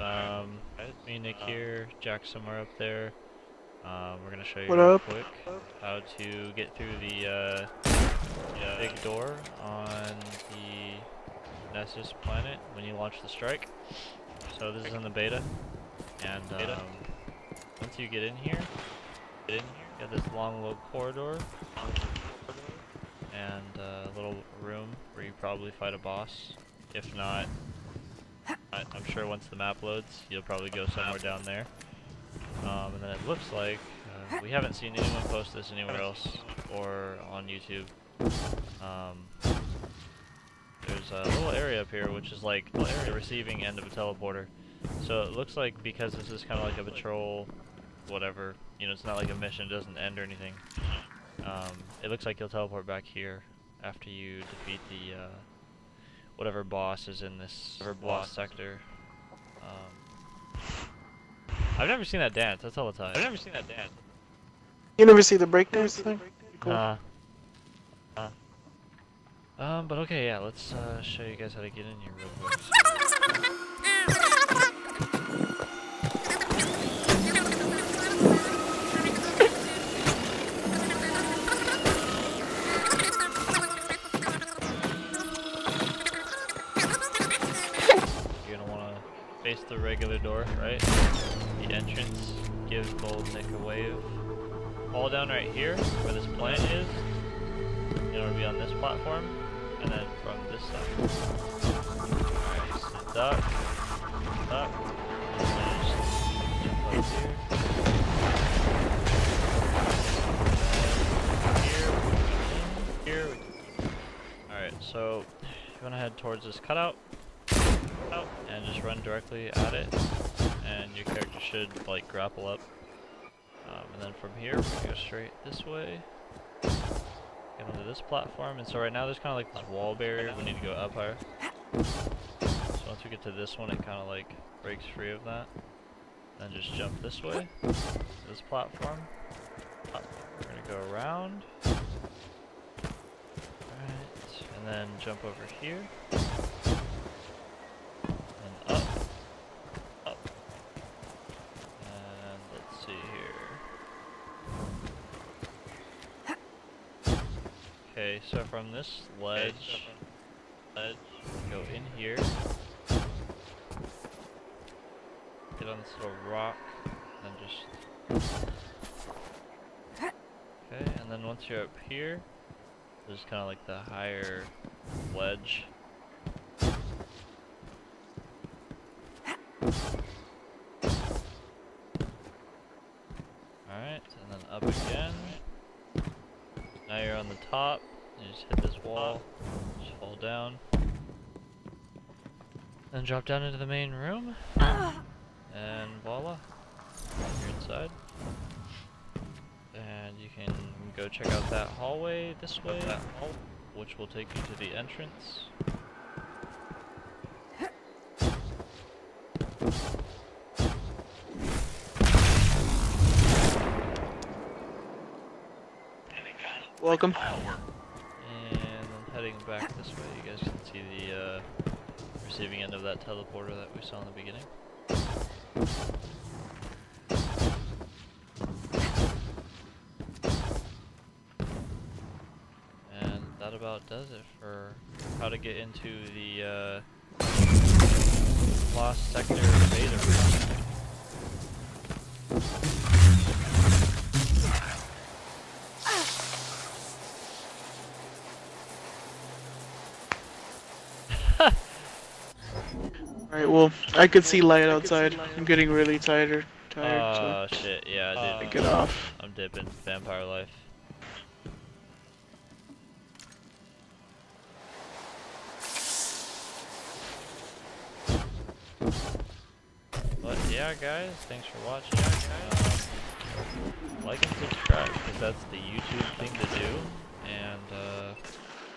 Um, me, Nick here, Jack somewhere up there. Um, we're gonna show you What real up? quick how to get through the uh, yeah, big door on the Nessus planet when you launch the strike. So this is in the beta, and um, once you get in here, get in here, you have this long little corridor and a little room where you probably fight a boss. If not, I- I'm sure once the map loads, you'll probably go somewhere down there. Um, and then it looks like uh, we haven't seen anyone post this anywhere else or on YouTube. Um, there's a little area up here which is like the receiving end of a teleporter. So it looks like because this is kind of like a patrol, whatever, you know, it's not like a mission, it doesn't end or anything. Um, it looks like you'll teleport back here after you defeat the uh, whatever boss is in this whatever boss sector. Um, I've never seen that dance. That's all the time. I've never seen that dance. You never see the breakdance thing? Cool. Uh, uh, um, but okay, yeah, let's uh, show you guys how to get in here real quick. Face the regular door, right? The entrance. Give Bold Nick a wave. Fall down right here, where this plant is. To be on this platform. And then from this side. Alright, so duck. Duck. And here. Here. Here. Alright, so you wanna head towards this cutout out and just run directly at it. And your character should like grapple up. Um, and then from here gonna go straight this way. Get onto this platform. And so right now there's kind of like this wall barrier. We need to go up higher. So once we get to this one it kind of like breaks free of that. Then just jump this way. This platform. Up. we're gonna go around. Alright, and then jump over here and up, up, and let's see here. Okay, so from this ledge, ledge, go in here, get on this little rock, and just. Okay, and then once you're up here, there's kind of like the higher ledge Alright, and then up again. Now you're on the top. Just hit this wall. Just fall down. Then drop down into the main room. And voila. You're inside. And you can go check out that hallway this way, which will take you to the entrance. Welcome. Heading back this way, you guys can see the uh, receiving end of that teleporter that we saw in the beginning. And that about does it for how to get into the uh, Lost Sector beta. Alright, well, I could see light outside. I'm getting really tired. Tired, Oh shit, yeah, I so did. get off. I'm dipping. Vampire life. But yeah, guys, thanks for watching. Um, like and subscribe because that's the YouTube thing to do. And uh,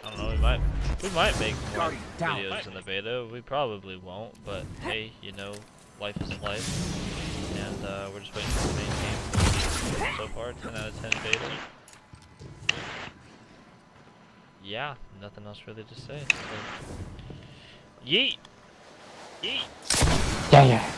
I don't know, we might we might make more videos in the beta. We probably won't, but hey, you know, life is life. And uh, we're just waiting for the main game so far, 10 out of 10 beta. Yeah, nothing else really to say. So. Yeet! Yeet! Yeah, yeah.